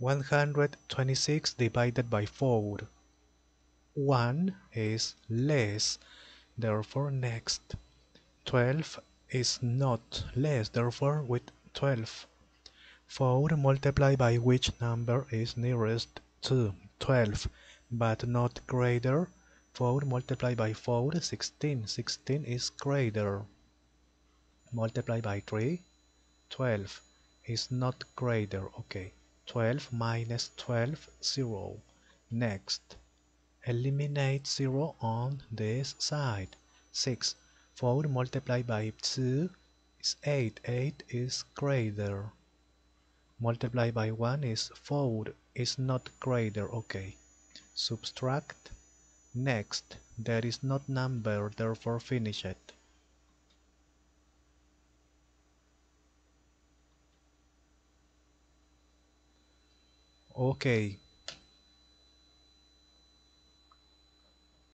126 divided by 4. 1 is less, therefore next. 12 is not less, therefore with 12. 4 multiplied by which number is nearest to 12, but not greater. 4 multiplied by 4, 16. 16 is greater. Multiplied by 3, 12 is not greater. Okay. 12 minus 12, 0. Next, eliminate 0 on this side. 6. 4 multiplied by 2 is 8. 8 is greater. Multiplied by 1 is 4. Is not greater. Okay. Subtract. Next, there is not number, therefore finish it. Okay,